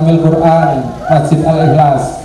Fatmil Quran Masjid Al-Ikhlas.